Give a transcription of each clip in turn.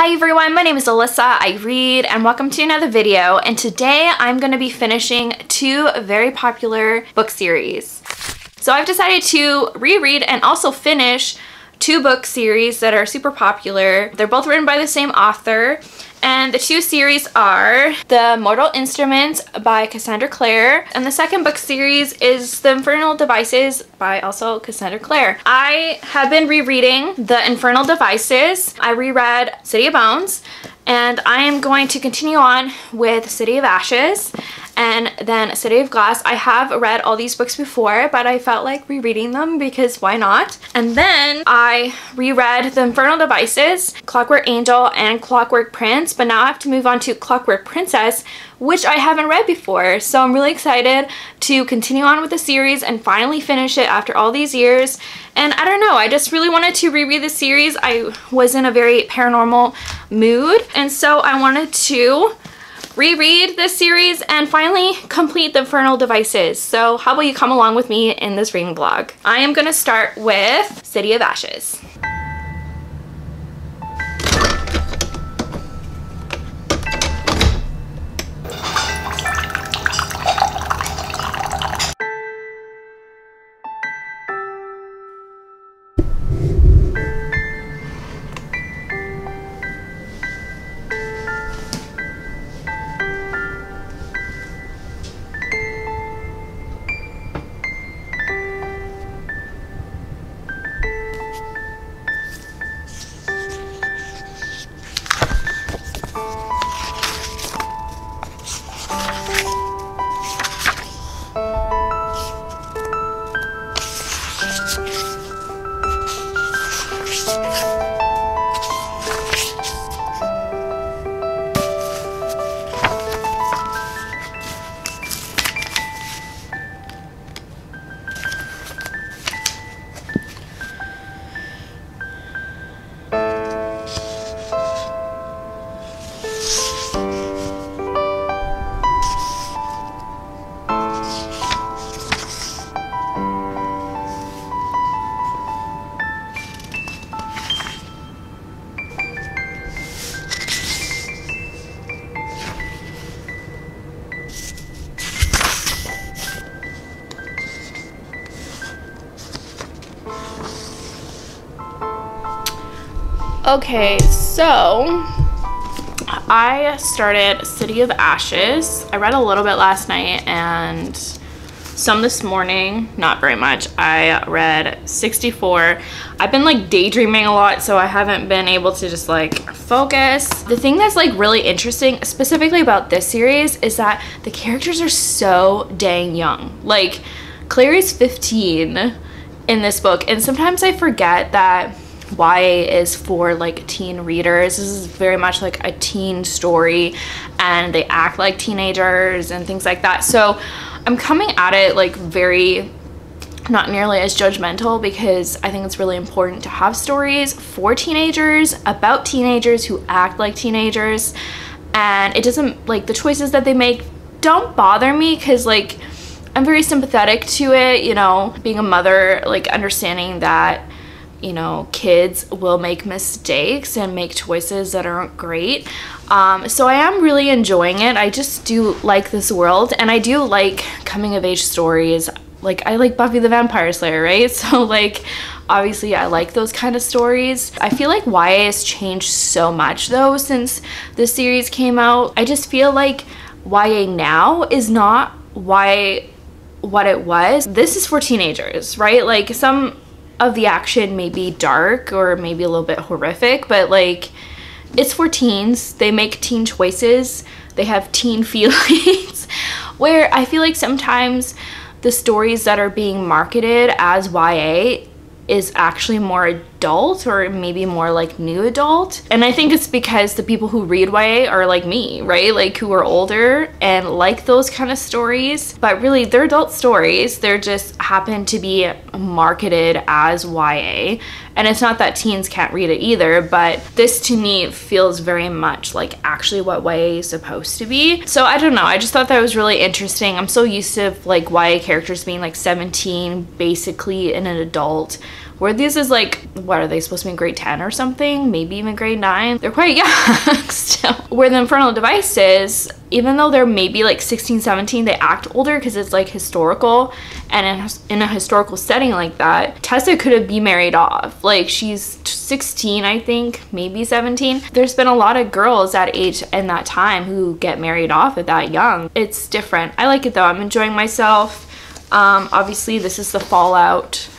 Hi everyone, my name is Alyssa, I read, and welcome to another video. And today I'm going to be finishing two very popular book series. So I've decided to reread and also finish two book series that are super popular. They're both written by the same author and the two series are The Mortal Instruments by Cassandra Clare and the second book series is The Infernal Devices by also Cassandra Clare. I have been rereading The Infernal Devices. I reread City of Bones and I am going to continue on with City of Ashes and then City of Glass. I have read all these books before, but I felt like rereading them because why not? And then I reread The Infernal Devices, Clockwork Angel, and Clockwork Prince, but now I have to move on to Clockwork Princess, which I haven't read before. So I'm really excited to continue on with the series and finally finish it after all these years. And I don't know, I just really wanted to reread the series. I was in a very paranormal mood, and so I wanted to reread this series and finally complete the Infernal Devices. So how about you come along with me in this reading vlog? I am gonna start with City of Ashes. Okay, so I started City of Ashes. I read a little bit last night and some this morning, not very much. I read 64. I've been like daydreaming a lot, so I haven't been able to just like focus. The thing that's like really interesting, specifically about this series, is that the characters are so dang young. Like, Claire is 15 in this book, and sometimes I forget that YA is for like teen readers. This is very much like a teen story and they act like teenagers and things like that. So I'm coming at it like very not nearly as judgmental because I think it's really important to have stories for teenagers about teenagers who act like teenagers and it doesn't like the choices that they make don't bother me because like I'm very sympathetic to it you know being a mother like understanding that you know, kids will make mistakes and make choices that aren't great. Um, so I am really enjoying it. I just do like this world and I do like coming of age stories. Like I like Buffy the Vampire Slayer, right? So like obviously I like those kind of stories. I feel like YA has changed so much though since the series came out. I just feel like YA now is not why what it was. This is for teenagers, right? Like some of the action may be dark or maybe a little bit horrific, but like it's for teens. They make teen choices. They have teen feelings where I feel like sometimes the stories that are being marketed as YA is actually more adult or maybe more like new adult. And I think it's because the people who read YA are like me, right? Like who are older and like those kind of stories. But really they're adult stories. They're just happen to be marketed as YA. And it's not that teens can't read it either, but this to me feels very much like actually what YA is supposed to be. So I don't know, I just thought that was really interesting. I'm so used to like YA characters being like 17, basically in an adult where this is like, what are they supposed to be in grade 10 or something? Maybe even grade 9. They're quite young still. Where the Infernal Devices, even though they're maybe like 16, 17, they act older because it's like historical. And in, in a historical setting like that, Tessa could have been married off. Like she's 16, I think, maybe 17. There's been a lot of girls that age and that time who get married off at that young. It's different. I like it though. I'm enjoying myself. Um, obviously, this is the fallout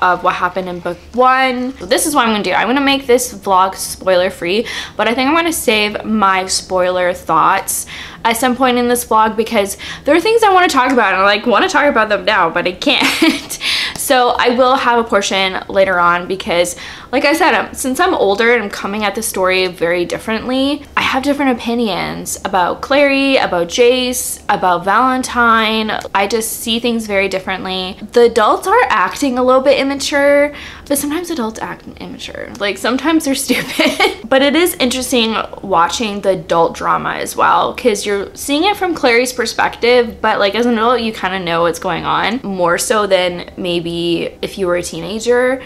of what happened in book one. This is what I'm gonna do. I'm gonna make this vlog spoiler free, but I think I'm gonna save my spoiler thoughts at some point in this vlog because there are things I wanna talk about and I like wanna talk about them now, but I can't. so I will have a portion later on because like I said, um, since I'm older and I'm coming at the story very differently, I have different opinions about Clary, about Jace, about Valentine. I just see things very differently. The adults are acting a little bit immature, but sometimes adults act immature. Like sometimes they're stupid. but it is interesting watching the adult drama as well because you're seeing it from Clary's perspective, but like as an adult, you kind of know what's going on more so than maybe if you were a teenager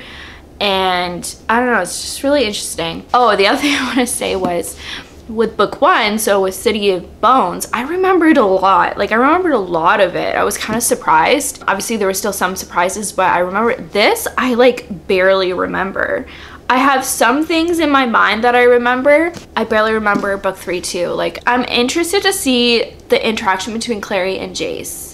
and I don't know, it's just really interesting. Oh, the other thing I want to say was with book one, so with City of Bones, I remembered a lot. Like I remembered a lot of it. I was kind of surprised. Obviously there were still some surprises, but I remember this, I like barely remember. I have some things in my mind that I remember. I barely remember book three too. Like I'm interested to see the interaction between Clary and Jace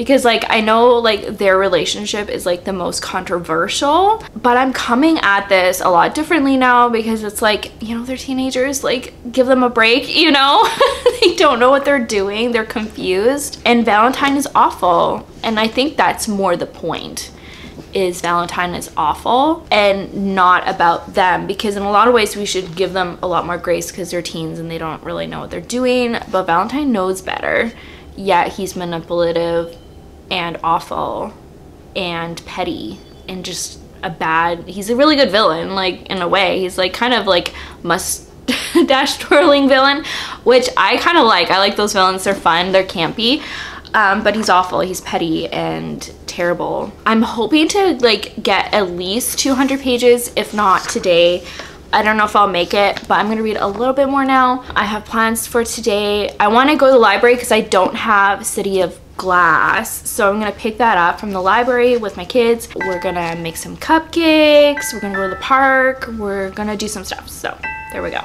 because like I know like their relationship is like the most controversial but I'm coming at this a lot differently now because it's like you know they're teenagers like give them a break you know? They don't know what they're doing. They're confused. And Valentine is awful. And I think that's more the point is Valentine is awful and not about them. Because in a lot of ways we should give them a lot more grace because they're teens and they don't really know what they're doing. But Valentine knows better. Yet he's manipulative and awful and petty and just a bad he's a really good villain like in a way. He's like kind of like mustache twirling villain which i kind of like. I like those villains. They're fun. They're campy. Um, but he's awful. He's petty and terrible. I'm hoping to like get at least 200 pages if not today. I don't know if I'll make it, but I'm gonna read a little bit more now. I have plans for today. I wanna go to the library because I don't have City of glass. So I'm gonna pick that up from the library with my kids. We're gonna make some cupcakes. We're gonna go to the park. We're gonna do some stuff. So there we go.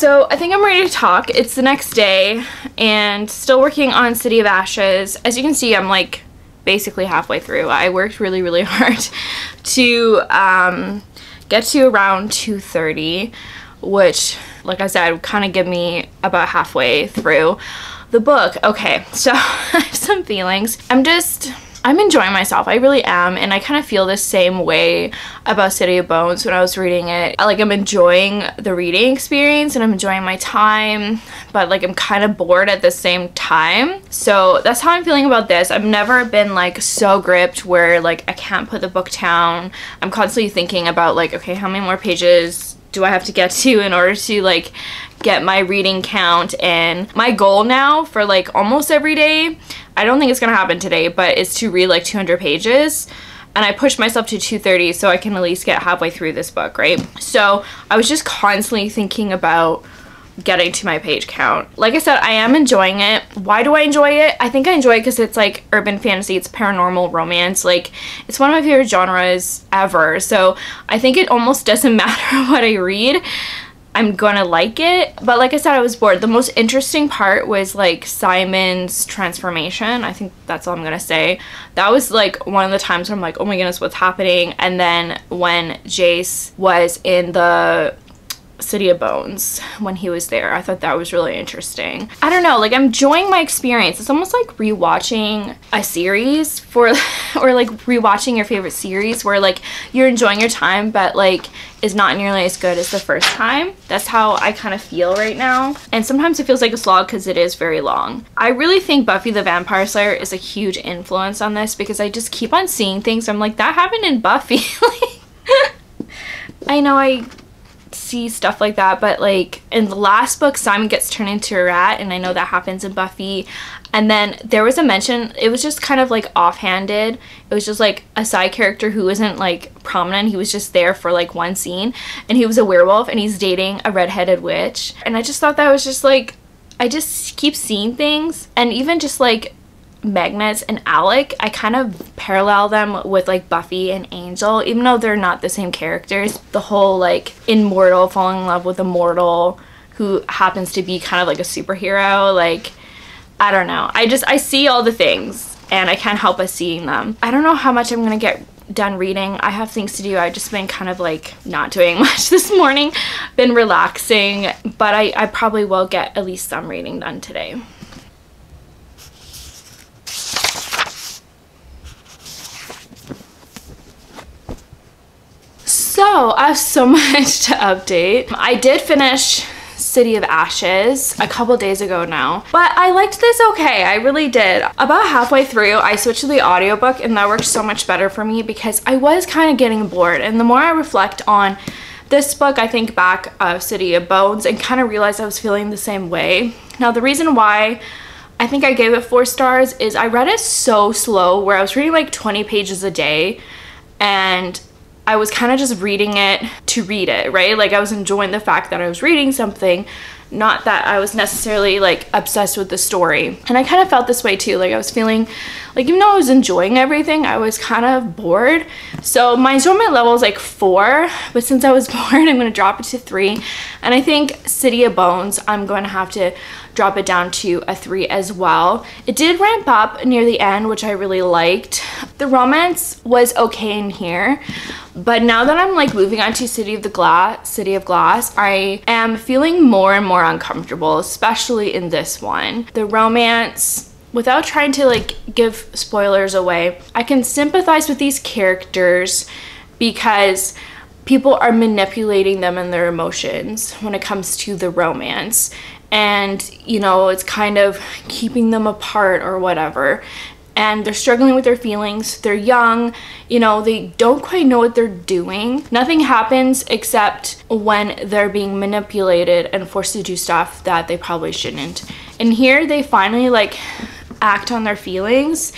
So I think I'm ready to talk. It's the next day and still working on City of Ashes. As you can see, I'm like basically halfway through. I worked really, really hard to um, get to around 2.30, which, like I said, kind of give me about halfway through the book. Okay, so I have some feelings. I'm just I'm enjoying myself. I really am. And I kind of feel the same way about City of Bones when I was reading it. Like I'm enjoying the reading experience and I'm enjoying my time, but like I'm kind of bored at the same time. So that's how I'm feeling about this. I've never been like so gripped where like I can't put the book down. I'm constantly thinking about like, okay, how many more pages do I have to get to in order to like get my reading count and my goal now for like almost every day I don't think it's gonna happen today but it's to read like 200 pages and I pushed myself to 230 so I can at least get halfway through this book right so I was just constantly thinking about getting to my page count. Like I said, I am enjoying it. Why do I enjoy it? I think I enjoy it because it's like urban fantasy, it's paranormal romance. Like, it's one of my favorite genres ever. So I think it almost doesn't matter what I read. I'm gonna like it. But like I said, I was bored. The most interesting part was like Simon's transformation. I think that's all I'm gonna say. That was like one of the times where I'm like, oh my goodness, what's happening? And then when Jace was in the City of Bones when he was there. I thought that was really interesting. I don't know, like I'm enjoying my experience. It's almost like rewatching a series for or like rewatching your favorite series where like you're enjoying your time but like is not nearly as good as the first time. That's how I kind of feel right now. And sometimes it feels like a slog because it is very long. I really think Buffy the Vampire Slayer is a huge influence on this because I just keep on seeing things. I'm like, that happened in Buffy. I know I see stuff like that but like in the last book Simon gets turned into a rat and I know that happens in Buffy. And then there was a mention it was just kind of like offhanded. It was just like a side character who isn't like prominent. He was just there for like one scene. And he was a werewolf and he's dating a redheaded witch. And I just thought that was just like I just keep seeing things. And even just like Magnus and Alec, I kind of parallel them with like Buffy and Angel, even though they're not the same characters. The whole like immortal falling in love with a mortal who happens to be kind of like a superhero, like I don't know. I just I see all the things and I can't help but seeing them. I don't know how much I'm gonna get done reading. I have things to do. I've just been kind of like not doing much this morning, been relaxing, but I, I probably will get at least some reading done today. So I have so much to update. I did finish City of Ashes a couple days ago now. But I liked this okay, I really did. About halfway through, I switched to the audiobook and that worked so much better for me because I was kind of getting bored. And the more I reflect on this book, I think back of City of Bones and kind of realized I was feeling the same way. Now, the reason why I think I gave it four stars is I read it so slow where I was reading like 20 pages a day and I was kind of just reading it to read it, right? Like I was enjoying the fact that I was reading something, not that I was necessarily like obsessed with the story. And I kind of felt this way too. Like I was feeling like even though I was enjoying everything, I was kind of bored. So my enjoyment level is like four, but since I was bored, I'm gonna drop it to three. And I think City of Bones, I'm going to have to drop it down to a three as well. It did ramp up near the end, which I really liked. The romance was okay in here, but now that I'm like moving on to City of the Glass, City of Glass, I am feeling more and more uncomfortable, especially in this one. The romance without trying to like give spoilers away, I can sympathize with these characters because people are manipulating them and their emotions when it comes to the romance and you know it's kind of keeping them apart or whatever. And they're struggling with their feelings. They're young. You know they don't quite know what they're doing. Nothing happens except when they're being manipulated and forced to do stuff that they probably shouldn't. And here they finally like act on their feelings.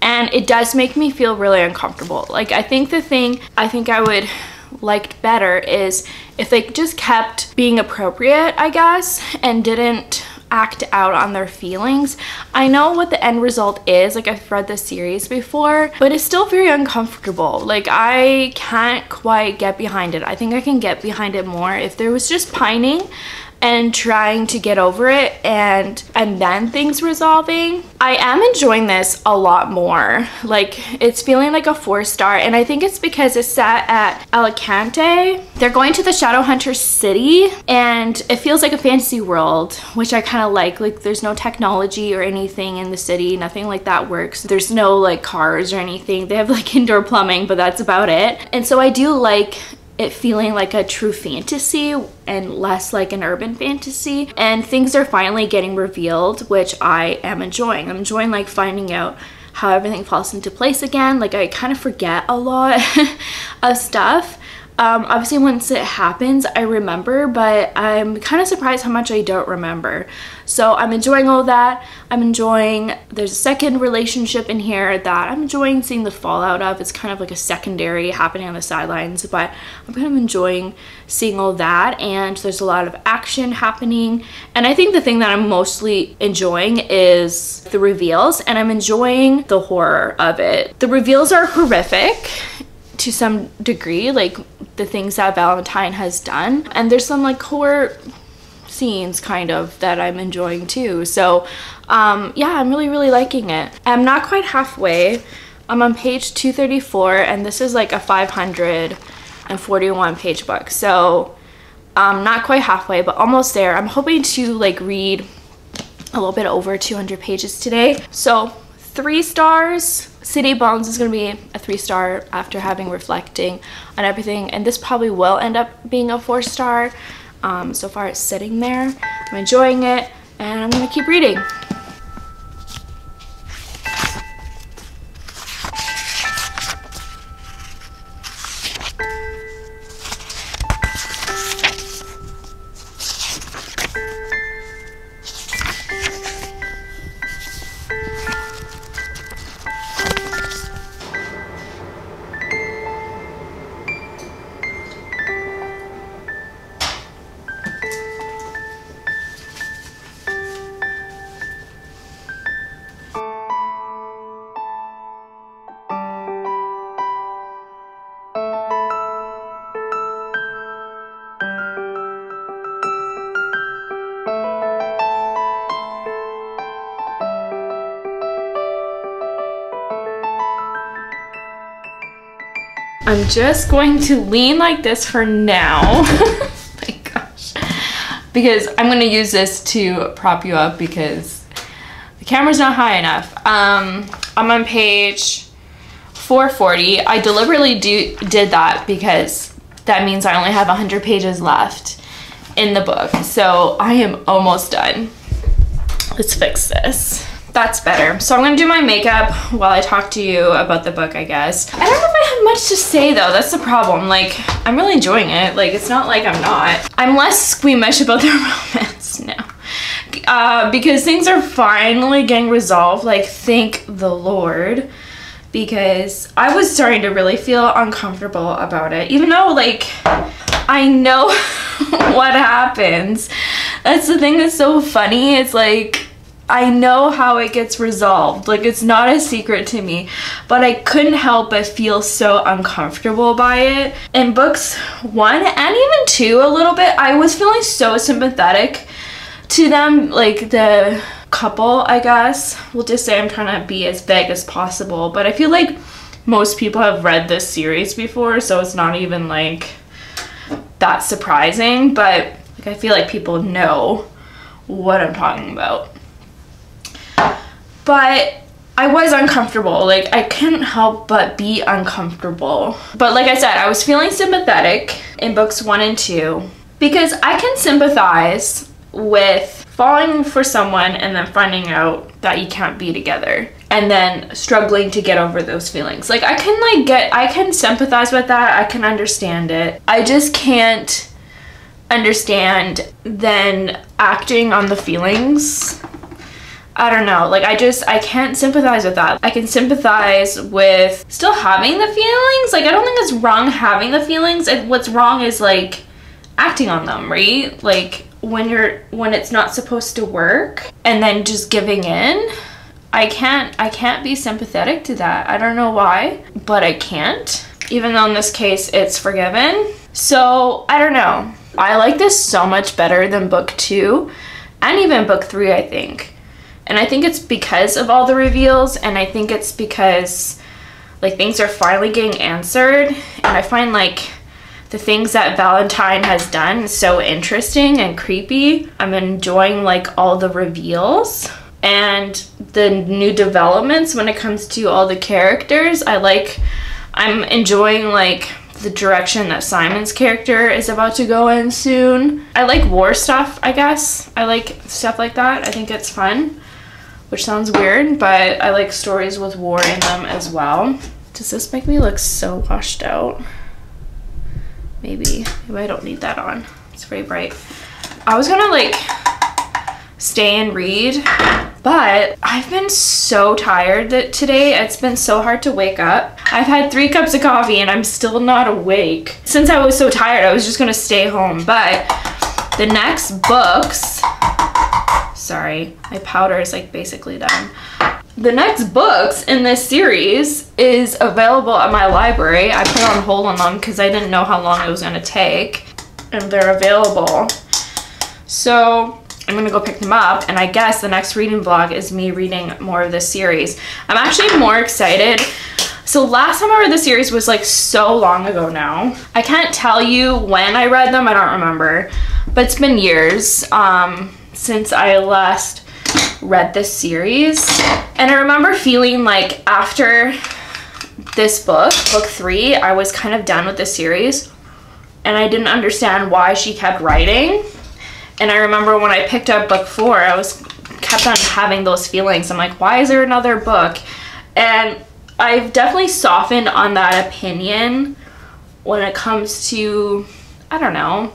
And it does make me feel really uncomfortable. Like i think the thing i think i would liked better is if they just kept being appropriate, I guess, and didn't act out on their feelings. I know what the end result is, like I've read the series before, but it's still very uncomfortable. Like I can't quite get behind it. I think I can get behind it more if there was just pining and trying to get over it and and then things resolving. I am enjoying this a lot more. Like it's feeling like a four star and i think it's because it's set at alicante. They're going to the shadowhunter city and it feels like a fantasy world which i kind of like. Like there's no technology or anything in the city nothing like that works. There's no like cars or anything. They have like indoor plumbing but that's about it. And so i do like it feeling like a true fantasy and less like an urban fantasy. And things are finally getting revealed, which I am enjoying. I'm enjoying like finding out how everything falls into place again. Like I kind of forget a lot of stuff Um, obviously, once it happens, I remember, but I'm kind of surprised how much I don't remember. So I'm enjoying all that. I'm enjoying, there's a second relationship in here that I'm enjoying seeing the fallout of. It's kind of like a secondary happening on the sidelines, but I'm kind of enjoying seeing all that. And there's a lot of action happening. And I think the thing that I'm mostly enjoying is the reveals, and I'm enjoying the horror of it. The reveals are horrific to some degree, like the things that Valentine has done. And there's some like core scenes kind of that I'm enjoying too. So um, yeah, I'm really, really liking it. I'm not quite halfway. I'm on page 234 and this is like a 541 page book. So um, not quite halfway, but almost there. I'm hoping to like read a little bit over 200 pages today. So three stars. City Bones is going to be a three star after having reflecting on everything. And this probably will end up being a four star. Um, so far it's sitting there. I'm enjoying it and I'm going to keep reading. I'm just going to lean like this for now. my gosh. Because I'm going to use this to prop you up because the camera's not high enough. Um, I'm on page 440. I deliberately do did that because that means I only have 100 pages left in the book. So I am almost done. Let's fix this that's better. So I'm gonna do my makeup while I talk to you about the book, I guess. I don't know if I have much to say though, that's the problem. Like, I'm really enjoying it. Like, it's not like I'm not. I'm less squeamish about the romance now. Uh, because things are finally getting resolved, like, thank the Lord. Because I was starting to really feel uncomfortable about it. Even though, like, I know what happens. That's the thing that's so funny. It's like, I know how it gets resolved. Like, it's not a secret to me. But I couldn't help but feel so uncomfortable by it. In books one and even two, a little bit, I was feeling so sympathetic to them. Like, the couple, I guess. We'll just say I'm trying to be as vague as possible. But I feel like most people have read this series before, so it's not even like that surprising. But like, I feel like people know what I'm talking about but I was uncomfortable. Like, I couldn't help but be uncomfortable. But like I said, I was feeling sympathetic in books one and two because I can sympathize with falling for someone and then finding out that you can't be together and then struggling to get over those feelings. Like, I can, like, get, I can sympathize with that. I can understand it. I just can't understand then acting on the feelings I don't know. Like I just I can't sympathize with that. I can sympathize with still having the feelings. Like I don't think it's wrong having the feelings. And what's wrong is like acting on them, right? Like when you're when it's not supposed to work and then just giving in. I can't I can't be sympathetic to that. I don't know why, but I can't. Even though in this case it's forgiven. So, I don't know. I like this so much better than book 2 and even book 3, I think. And I think it's because of all the reveals and I think it's because like things are finally getting answered and I find like the things that Valentine has done so interesting and creepy. I'm enjoying like all the reveals and the new developments when it comes to all the characters. I like I'm enjoying like the direction that Simon's character is about to go in soon. I like war stuff, I guess. I like stuff like that. I think it's fun which sounds weird, but I like stories with war in them as well. Does this make me look so washed out? maybe, maybe I don't need that on. It's very bright. I was gonna like stay and read, but I've been so tired that today. It's been so hard to wake up. I've had three cups of coffee and I'm still not awake. Since I was so tired, I was just gonna stay home, but the next books, sorry, my powder is like basically done. The next books in this series is available at my library. I put on hold on them because I didn't know how long it was gonna take and they're available. So I'm gonna go pick them up and I guess the next reading vlog is me reading more of this series. I'm actually more excited. So last time I read the series was like so long ago now. I can't tell you when I read them, I don't remember, but it's been years um, since I last read this series. And I remember feeling like after this book, book three, I was kind of done with the series and I didn't understand why she kept writing. And I remember when I picked up book four, I was kept on having those feelings. I'm like, why is there another book? And I've definitely softened on that opinion when it comes to, I don't know,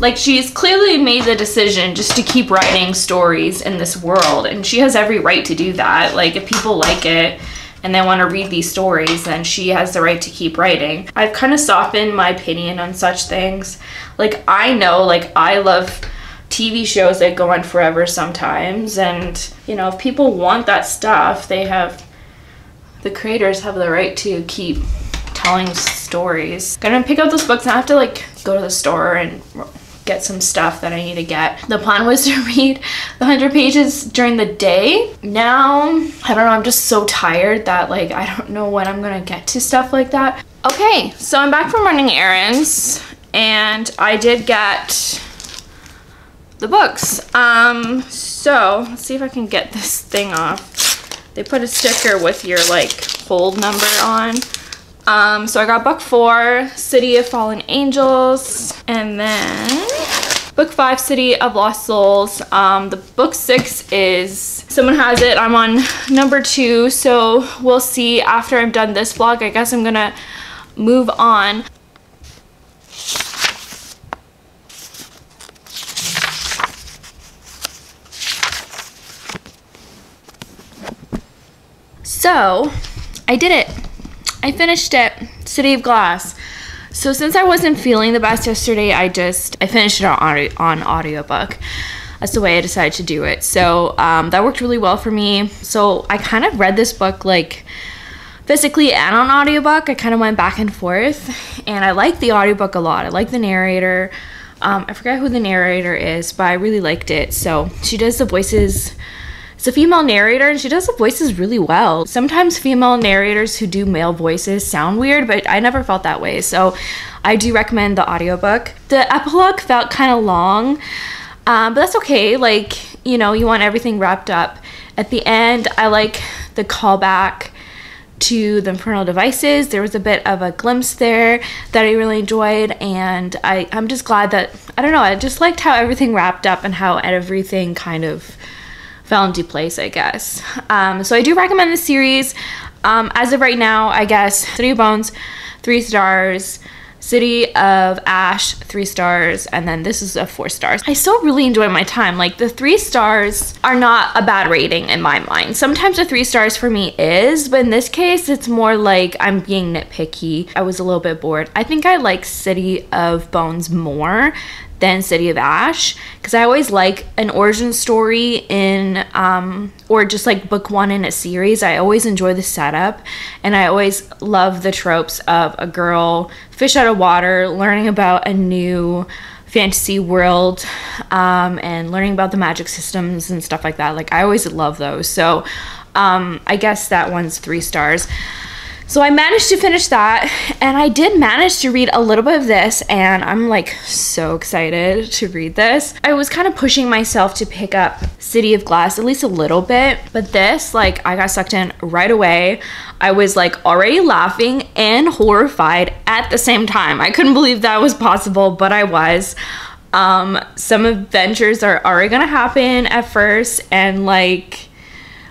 like she's clearly made the decision just to keep writing stories in this world and she has every right to do that. Like if people like it and they want to read these stories, then she has the right to keep writing. I've kind of softened my opinion on such things. Like I know like I love TV shows that go on forever sometimes and you know if people want that stuff, they have the creators have the right to keep telling stories. Gonna pick up those books and I have to like go to the store and get some stuff that I need to get. The plan was to read the 100 pages during the day. Now, I don't know, I'm just so tired that like I don't know when I'm gonna get to stuff like that. Okay, so I'm back from running errands and I did get the books. Um, so let's see if I can get this thing off. They put a sticker with your like hold number on. Um, so I got book four, City of Fallen Angels, and then book five, City of Lost Souls. Um, the book six is someone has it. I'm on number two, so we'll see after I'm done this vlog. I guess I'm gonna move on. So, I did it. I finished it, City of Glass. So since I wasn't feeling the best yesterday, I just I finished it on audio, on audiobook. That's the way I decided to do it. So um, that worked really well for me. So I kind of read this book like physically and on audiobook. I kind of went back and forth, and I like the audiobook a lot. I like the narrator. Um, I forget who the narrator is, but I really liked it. So she does the voices it's a female narrator and she does the voices really well. Sometimes female narrators who do male voices sound weird, but I never felt that way. So I do recommend the audiobook. The epilogue felt kind of long, um, but that's okay. Like, you know, you want everything wrapped up. At the end, I like the callback to the infernal devices there was a bit of a glimpse there that i really enjoyed and I, i'm just glad that i don't know i just liked how everything wrapped up and how everything kind of fell into place, I guess. Um, so I do recommend the series. Um, as of right now, I guess of Bones, three stars. City of Ash, three stars, and then this is a four stars. I still really enjoy my time. Like the three stars are not a bad rating in my mind. Sometimes a three stars for me is, but in this case, it's more like I'm being nitpicky. I was a little bit bored. I think I like City of Bones more than City of Ash because I always like an origin story in um, or just like book one in a series. I always enjoy the setup and I always love the tropes of a girl fish out of water, learning about a new fantasy world um, and learning about the magic systems and stuff like that. Like I always love those. So um, I guess that one's three stars. So I managed to finish that and I did manage to read a little bit of this and I'm like so excited to read this. I was kind of pushing myself to pick up City of Glass at least a little bit, but this like I got sucked in right away. I was like already laughing and horrified at the same time. I couldn't believe that was possible, but I was. Um, some adventures are already gonna happen at first and like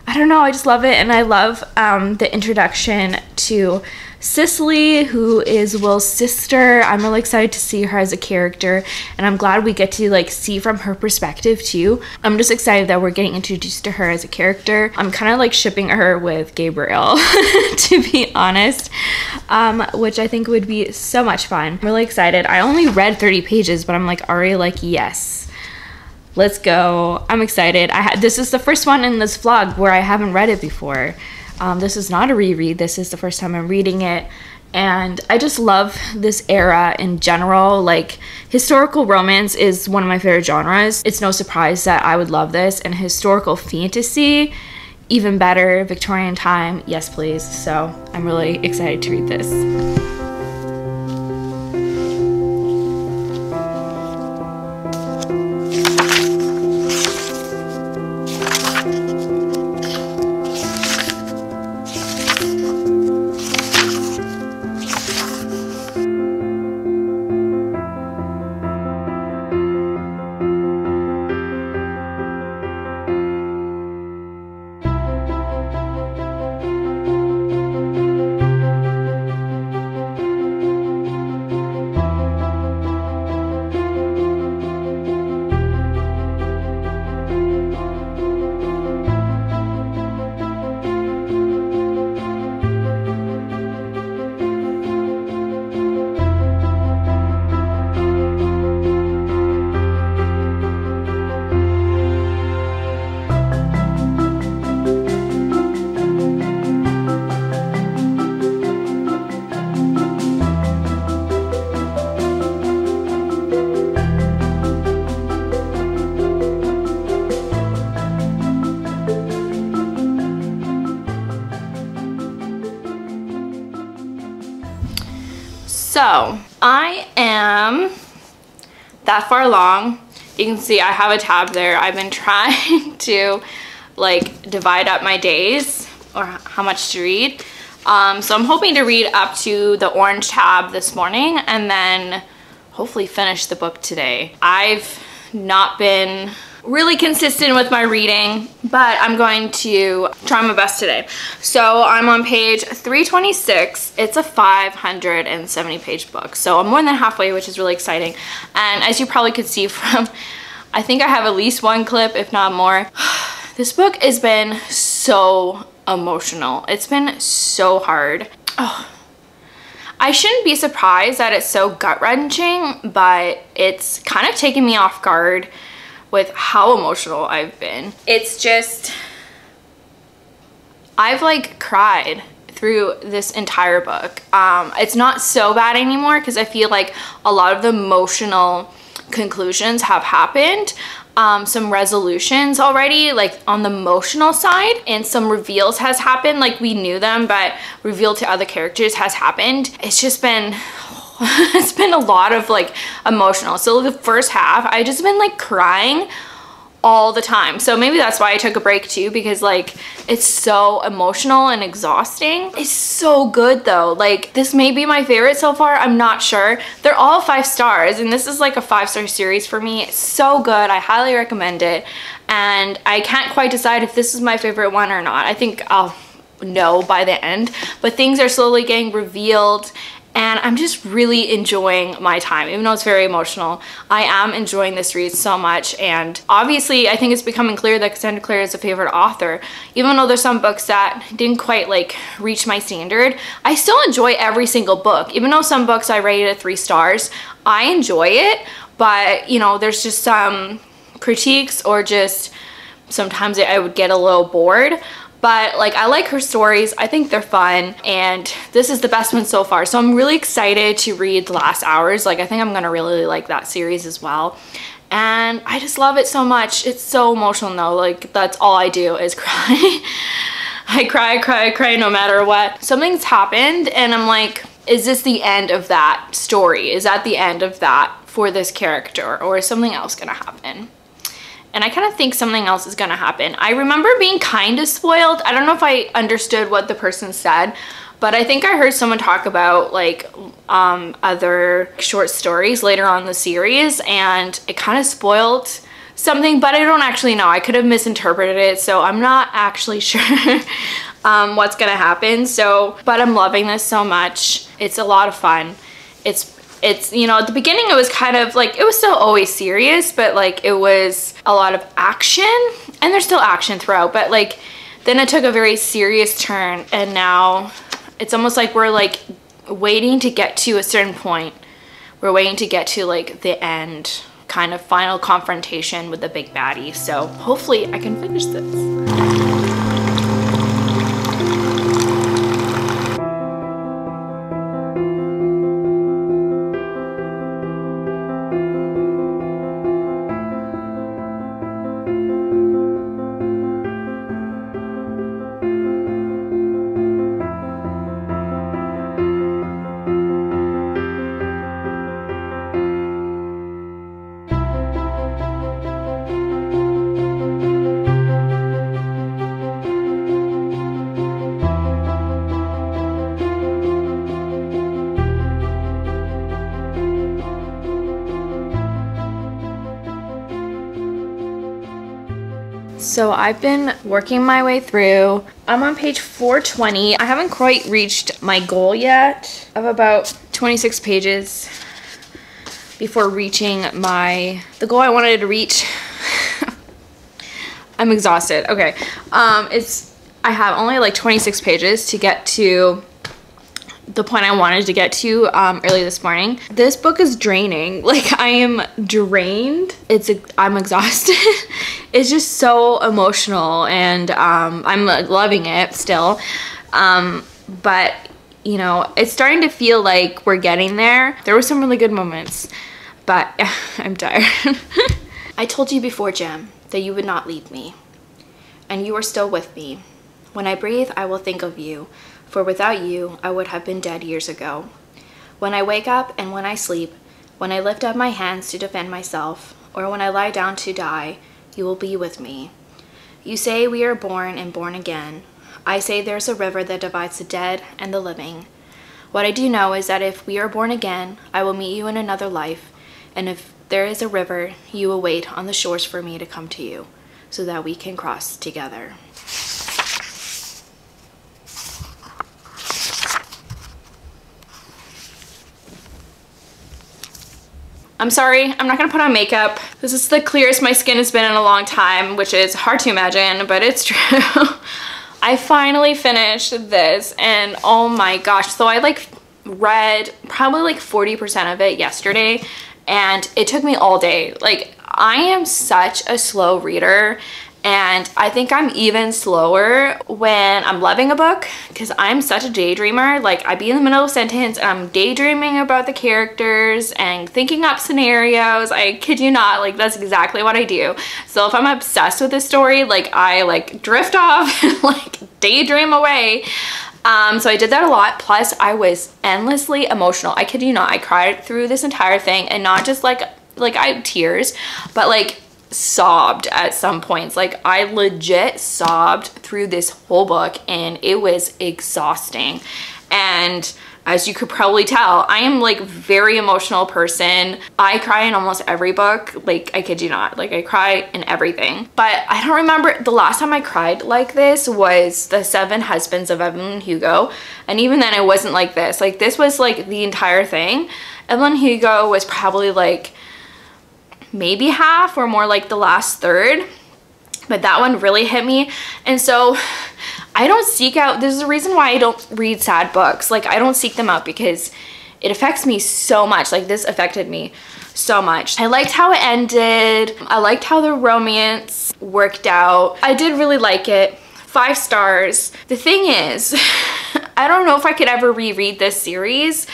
I don't know, I just love it. And I love um, the introduction to Cecily, who is Will's sister. I'm really excited to see her as a character, and I'm glad we get to like see from her perspective too. I'm just excited that we're getting introduced to her as a character. I'm kind of like shipping her with Gabriel, to be honest, um, which I think would be so much fun. I'm really excited. I only read 30 pages, but I'm like already like, yes let's go. I'm excited. I had this is the first one in this vlog where I haven't read it before. Um, this is not a reread. This is the first time I'm reading it. And I just love this era in general. Like, historical romance is one of my favorite genres. It's no surprise that I would love this. And historical fantasy, even better. Victorian time, yes, please. So I'm really excited to read this. That far along. You can see I have a tab there. I've been trying to like divide up my days or how much to read. Um, so I'm hoping to read up to the orange tab this morning and then hopefully finish the book today. I've not been really consistent with my reading, but I'm going to try my best today. So I'm on page 326. It's a 570 page book. So I'm more than halfway, which is really exciting. And as you probably could see from, I think I have at least one clip, if not more. This book has been so emotional. It's been so hard. Oh, I shouldn't be surprised that it's so gut-wrenching, but it's kind of taken me off guard with how emotional I've been. It's just, I've like cried through this entire book. Um, it's not so bad anymore because I feel like a lot of the emotional conclusions have happened. Um, some resolutions already like on the emotional side and some reveals has happened like we knew them but revealed to other characters has happened it's just been it's been a lot of like emotional. So the first half, I just been like crying all the time. So maybe that's why I took a break too because like it's so emotional and exhausting. It's so good though. Like this may be my favorite so far. I'm not sure. They're all five stars and this is like a five star series for me. It's so good. I highly recommend it. And I can't quite decide if this is my favorite one or not. I think I'll know by the end. But things are slowly getting revealed and I'm just really enjoying my time. Even though it's very emotional I am enjoying this read so much. And obviously I think it's becoming clear that Cassandra Clare is a favorite author. Even though there's some books that didn't quite like reach my standard I still enjoy every single book. Even though some books I rated at three stars I enjoy it. But you know there's just some critiques or just sometimes I would get a little bored but like I like her stories. I think they're fun and this is the best one so far. So I'm really excited to read The Last Hours. Like I think I'm gonna really like that series as well. And I just love it so much. It's so emotional though. Like that's all I do is cry. I cry, cry, cry no matter what. Something's happened and I'm like, is this the end of that story? Is that the end of that for this character or is something else gonna happen? And I kind of think something else is gonna happen. I remember being kind of spoiled. I don't know if I understood what the person said, but I think I heard someone talk about like um, other short stories later on the series and it kind of spoiled something, but I don't actually know. I could have misinterpreted it, so I'm not actually sure. um, what's gonna happen. So, but I'm loving this so much. It's a lot of fun. It's it's you know at the beginning it was kind of like it was still always serious but like it was a lot of action and there's still action throughout but like then it took a very serious turn and now it's almost like we're like waiting to get to a certain point we're waiting to get to like the end kind of final confrontation with the big baddie so hopefully I can finish this. So I've been working my way through. I'm on page 420. I haven't quite reached my goal yet of about 26 pages before reaching my, the goal I wanted to reach. I'm exhausted. Okay. Um, it's, I have only like 26 pages to get to the point I wanted to get to um, early this morning. This book is draining. Like I am drained. It's I'm exhausted. it's just so emotional and um, I'm loving it still. Um, but you know, it's starting to feel like we're getting there. There were some really good moments, but I'm tired. I told you before, Jim, that you would not leave me. And you are still with me. When I breathe, I will think of you for without you, I would have been dead years ago. When I wake up and when I sleep, when I lift up my hands to defend myself, or when I lie down to die, you will be with me. You say we are born and born again. I say there's a river that divides the dead and the living. What I do know is that if we are born again, I will meet you in another life, and if there is a river, you will wait on the shores for me to come to you, so that we can cross together. I'm sorry, I'm not gonna put on makeup. This is the clearest my skin has been in a long time, which is hard to imagine, but it's true. I finally finished this and oh my gosh. So I like read probably like 40% of it yesterday and it took me all day. Like I am such a slow reader and I think I'm even slower when I'm loving a book because I'm such a daydreamer. Like I'd be in the middle of a sentence and I'm daydreaming about the characters and thinking up scenarios. I kid you not, like that's exactly what I do. So if I'm obsessed with a story, like I like drift off and like daydream away. Um, so I did that a lot. Plus I was endlessly emotional. I kid you not, I cried through this entire thing and not just like, like I tears, but like sobbed at some points. Like I legit sobbed through this whole book and it was exhausting. And as you could probably tell, I am like very emotional person. I cry in almost every book. Like I kid you not, like I cry in everything. But I don't remember, the last time I cried like this was The Seven Husbands of Evelyn Hugo. And even then it wasn't like this. Like this was like the entire thing. Evelyn Hugo was probably like maybe half or more like the last third but that one really hit me. And so I don't seek out there's a reason why I don't read sad books. Like I don't seek them out because it affects me so much. Like this affected me so much. I liked how it ended. I liked how the romance worked out. I did really like it. Five stars. The thing is I don't know if I could ever reread this series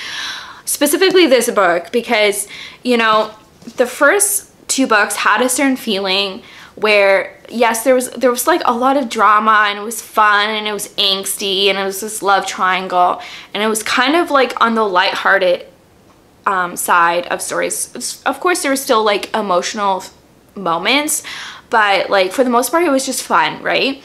specifically this book because you know the first two books had a certain feeling where yes there was there was like a lot of drama and it was fun and it was angsty and it was this love triangle. And it was kind of like on the lighthearted um, side of stories. Of course there was still like emotional moments but like for the most part it was just fun right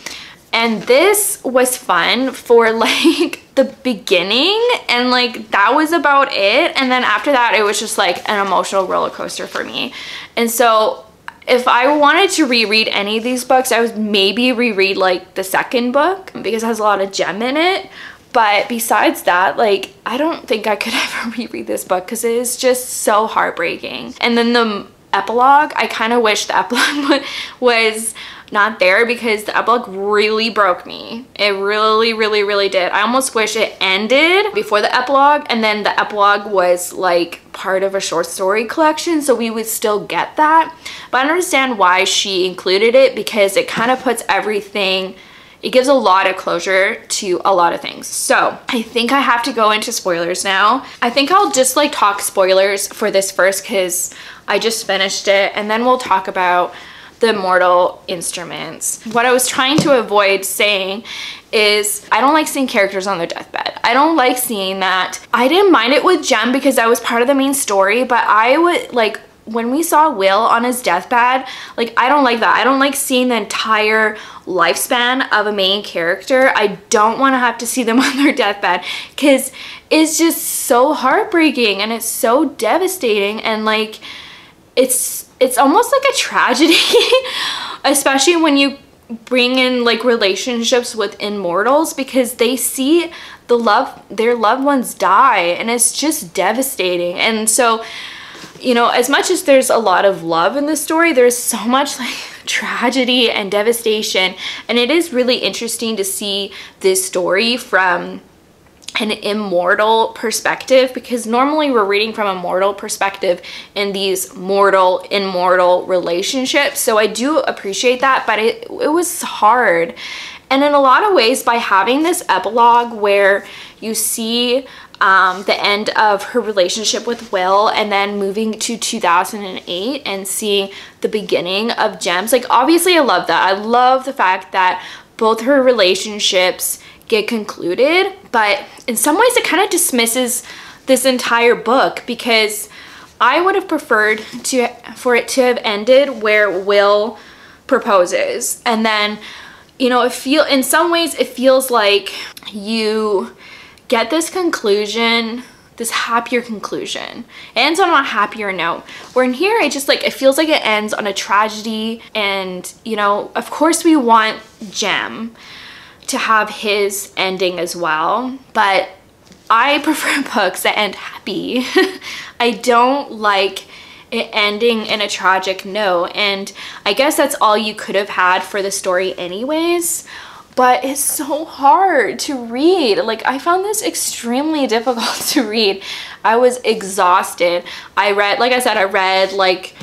and this was fun for like the beginning and like that was about it and then after that it was just like an emotional roller coaster for me and so if I wanted to reread any of these books, I would maybe reread like the second book because it has a lot of Jem in it. But besides that, like, I don't think I could ever reread this book because it is just so heartbreaking. And then the epilogue, I kind of wish the epilogue was not there because the epilogue really broke me. It really, really, really did. I almost wish it ended before the epilogue and then the epilogue was like part of a short story collection so we would still get that. But I understand why she included it because it kind of puts everything it gives a lot of closure to a lot of things. So I think I have to go into spoilers now. I think I'll just like talk spoilers for this first because I just finished it and then we'll talk about the mortal instruments. What I was trying to avoid saying is I don't like seeing characters on their deathbed. I don't like seeing that. I didn't mind it with Jem because that was part of the main story, but I would like when we saw Will on his deathbed, like I don't like that. I don't like seeing the entire lifespan of a main character. I don't want to have to see them on their deathbed because it's just so heartbreaking and it's so devastating and like it's it's almost like a tragedy, especially when you bring in like relationships with immortals because they see the love their loved ones die and it's just devastating. And so, you know, as much as there's a lot of love in the story, there's so much like tragedy and devastation. And it is really interesting to see this story from an immortal perspective because normally we're reading from a mortal perspective in these mortal immortal relationships so i do appreciate that but it, it was hard and in a lot of ways by having this epilogue where you see um, the end of her relationship with Will and then moving to 2008 and seeing the beginning of Jem's. Like obviously I love that. I love the fact that both her relationships get concluded, but in some ways it kind of dismisses this entire book because I would have preferred to for it to have ended where Will proposes and then you know it feel in some ways it feels like you get this conclusion this happier conclusion. It ends on a happier note. Where in here, it just like, it feels like it ends on a tragedy. And, you know, of course we want Jem to have his ending as well, but I prefer books that end happy. I don't like it ending in a tragic note, and I guess that's all you could have had for the story anyways but it's so hard to read. Like I found this extremely difficult to read. I was exhausted. I read, like I said, I read like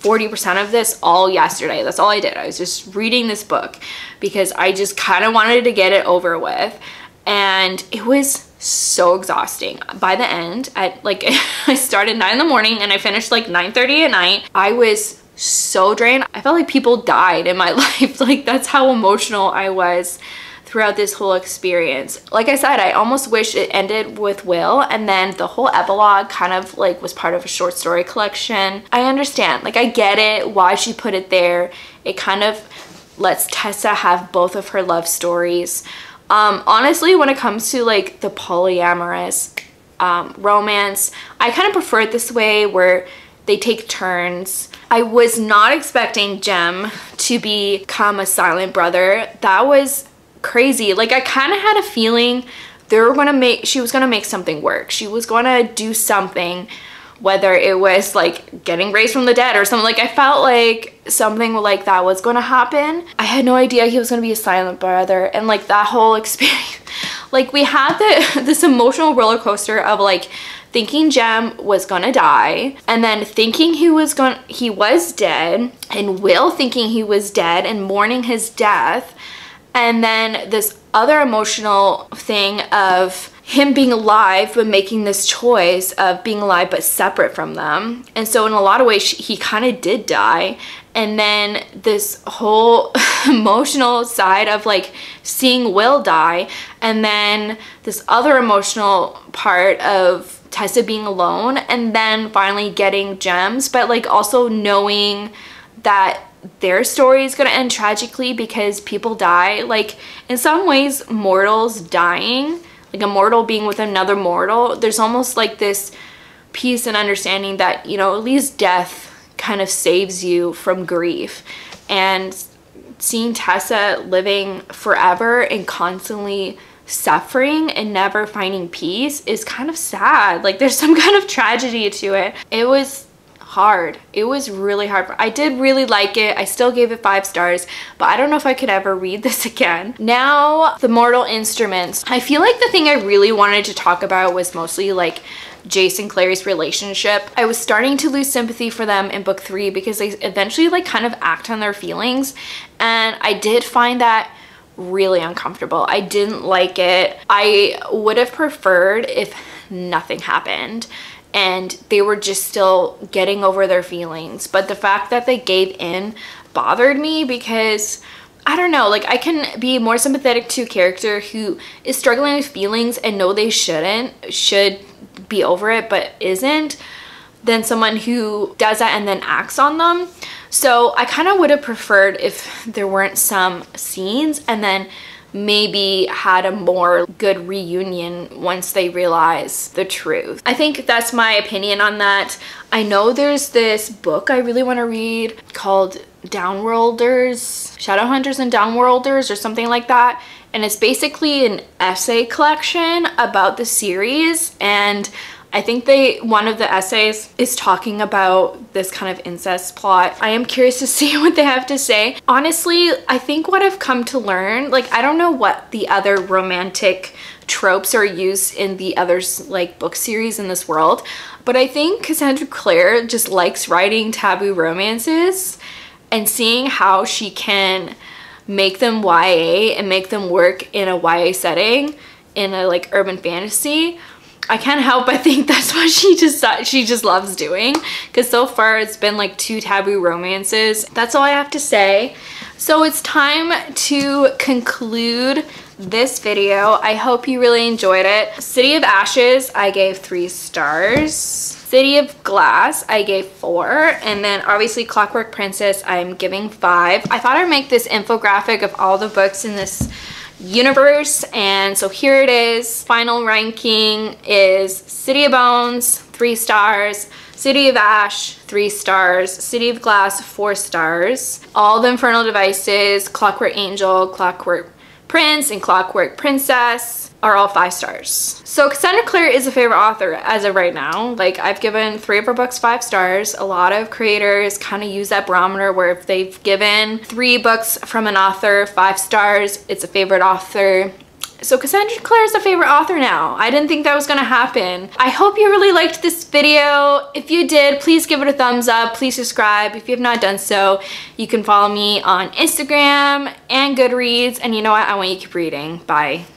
40% of this all yesterday. That's all I did. I was just reading this book because I just kind of wanted to get it over with. And it was so exhausting. By the end, at like I started 9 in the morning and I finished like 9.30 at night. I was so drained. I felt like people died in my life. like that's how emotional I was throughout this whole experience. Like I said, I almost wish it ended with Will and then the whole epilogue kind of like was part of a short story collection. I understand, like I get it, why she put it there. It kind of lets Tessa have both of her love stories. Um, honestly, when it comes to like the polyamorous um, romance, I kind of prefer it this way where they take turns. I was not expecting Jem to become a silent brother. That was crazy. Like I kind of had a feeling they were gonna make, she was gonna make something work. She was gonna do something, whether it was like getting raised from the dead or something. Like I felt like something like that was gonna happen. I had no idea he was gonna be a silent brother and like that whole experience. like we had the, this emotional roller coaster of like thinking Jem was gonna die and then thinking he was going he was dead and Will thinking he was dead and mourning his death and then this other emotional thing of him being alive but making this choice of being alive but separate from them and so in a lot of ways he kind of did die and then this whole emotional side of like seeing Will die and then this other emotional part of Tessa being alone and then finally getting Jem's but like also knowing that their story is going to end tragically because people die. Like, in some ways, mortals dying, like a mortal being with another mortal, there's almost like this peace and understanding that, you know, at least death kind of saves you from grief. And seeing Tessa living forever and constantly suffering and never finding peace is kind of sad. Like there's some kind of tragedy to it. It was hard. It was really hard. I did really like it. I still gave it five stars, but I don't know if I could ever read this again. Now, The Mortal Instruments. I feel like the thing I really wanted to talk about was mostly like and Clary's relationship. I was starting to lose sympathy for them in book three because they eventually like kind of act on their feelings. And I did find that really uncomfortable. I didn't like it. I would have preferred if nothing happened and they were just still getting over their feelings. But the fact that they gave in bothered me because I don't know, like I can be more sympathetic to a character who is struggling with feelings and know they shouldn't, should be over it but isn't, than someone who does that and then acts on them. So I kind of would have preferred if there weren't some scenes and then maybe had a more good reunion once they realize the truth. I think that's my opinion on that. I know there's this book I really want to read called Downworlders, Shadowhunters and Downworlders or something like that. And it's basically an essay collection about the series and I think they one of the essays is talking about this kind of incest plot. I am curious to see what they have to say. Honestly, I think what I've come to learn, like I don't know what the other romantic tropes are used in the others like book series in this world, but I think Cassandra Clare just likes writing taboo romances and seeing how she can make them YA and make them work in a YA setting in a like urban fantasy I can't help but think that's what she just she just loves doing because so far it's been like two taboo romances. That's all I have to say. So it's time to conclude this video. I hope you really enjoyed it. City of Ashes, I gave three stars. City of Glass, I gave four. And then obviously Clockwork Princess, I'm giving five. I thought I'd make this infographic of all the books in this universe and so here it is. Final ranking is city of bones three stars. City of ash three stars. City of glass four stars. All the infernal devices clockwork angel clockwork prince and clockwork princess are all five stars. So Cassandra Clare is a favorite author as of right now. Like I've given three of her books five stars. A lot of creators kind of use that barometer where if they've given three books from an author five stars, it's a favorite author. So Cassandra Clare is a favorite author now. I didn't think that was gonna happen. I hope you really liked this video. If you did, please give it a thumbs up. Please subscribe. If you have not done so, you can follow me on Instagram and Goodreads. And you know what? I want you to keep reading. Bye.